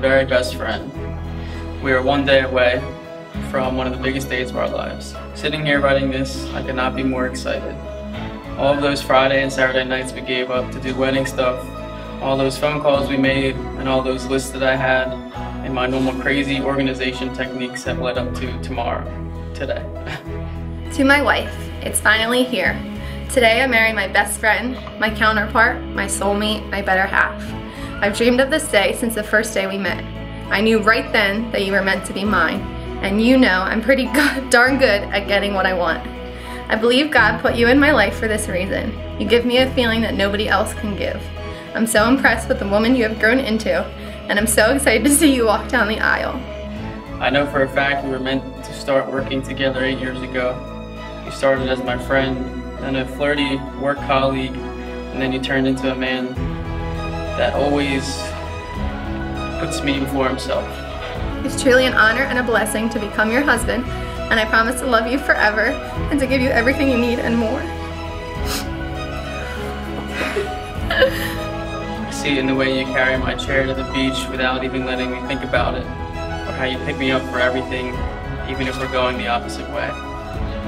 very best friend. We are one day away from one of the biggest days of our lives. Sitting here writing this, I could not be more excited. All of those Friday and Saturday nights we gave up to do wedding stuff, all those phone calls we made, and all those lists that I had, and my normal crazy organization techniques have led up to tomorrow, today. to my wife, it's finally here. Today I marry my best friend, my counterpart, my soulmate, my better half. I've dreamed of this day since the first day we met. I knew right then that you were meant to be mine, and you know I'm pretty good, darn good at getting what I want. I believe God put you in my life for this reason. You give me a feeling that nobody else can give. I'm so impressed with the woman you have grown into, and I'm so excited to see you walk down the aisle. I know for a fact we were meant to start working together eight years ago. You started as my friend, then a flirty work colleague, and then you turned into a man that always puts me before himself. It's truly an honor and a blessing to become your husband and I promise to love you forever and to give you everything you need and more. I see it in the way you carry my chair to the beach without even letting me think about it, or how you pick me up for everything, even if we're going the opposite way,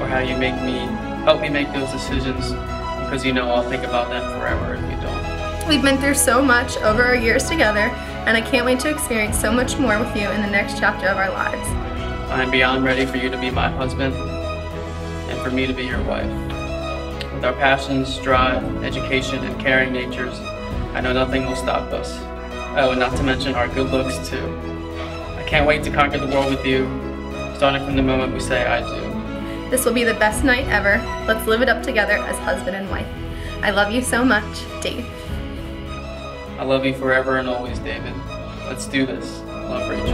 or how you make me, help me make those decisions because you know I'll think about them forever if you don't. We've been through so much over our years together, and I can't wait to experience so much more with you in the next chapter of our lives. I'm beyond ready for you to be my husband and for me to be your wife. With our passions, drive, education, and caring natures, I know nothing will stop us. Oh, and not to mention our good looks, too. I can't wait to conquer the world with you, starting from the moment we say I do. This will be the best night ever. Let's live it up together as husband and wife. I love you so much, Dave. I love you forever and always, David. Let's do this. Love, Rachel.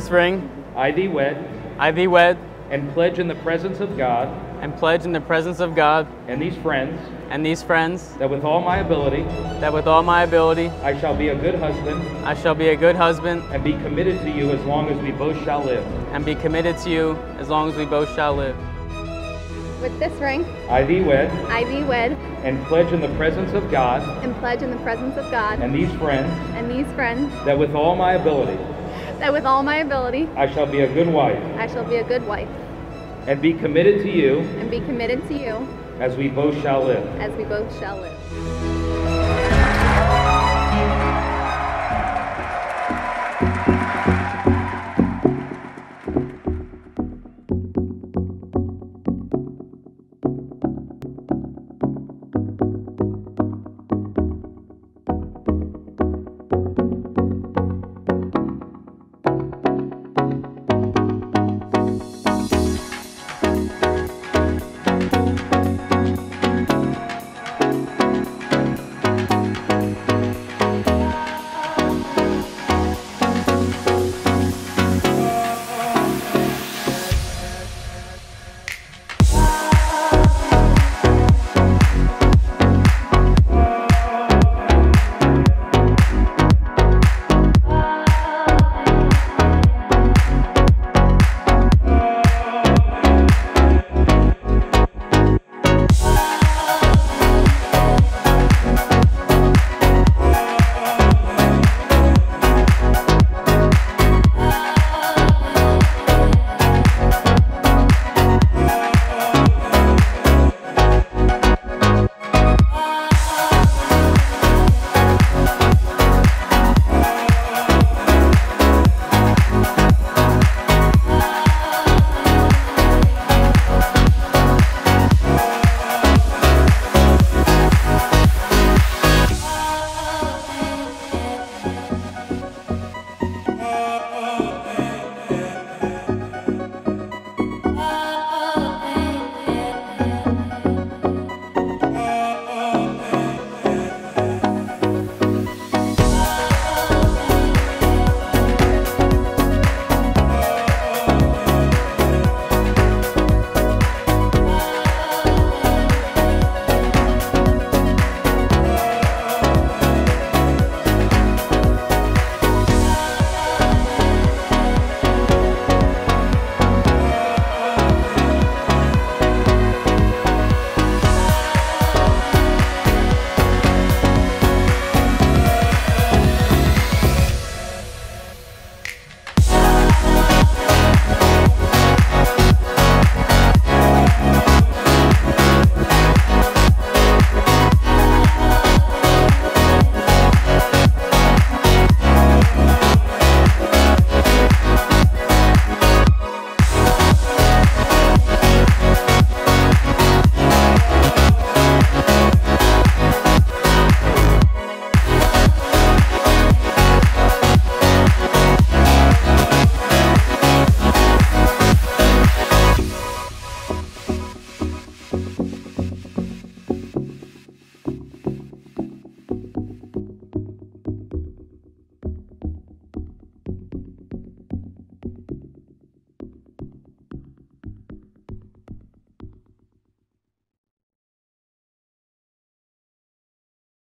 This ring, I thee wed, I thee wed, and pledge in the presence of God, and pledge in the presence of God, and these friends, and these friends, that with all my ability, that with all my ability, I shall be a good husband, I shall be a good husband, and be committed to you as long as we both shall live, and be committed to you as long as we both shall live. With this ring, I thee wed, I thee wed, and pledge in the presence of God, and pledge in the presence of God, and these friends, and these friends, that with all my ability, that with all my ability, I shall be a good wife, I shall be a good wife, and be committed to you, and be committed to you, as we both shall live. as we both shall live.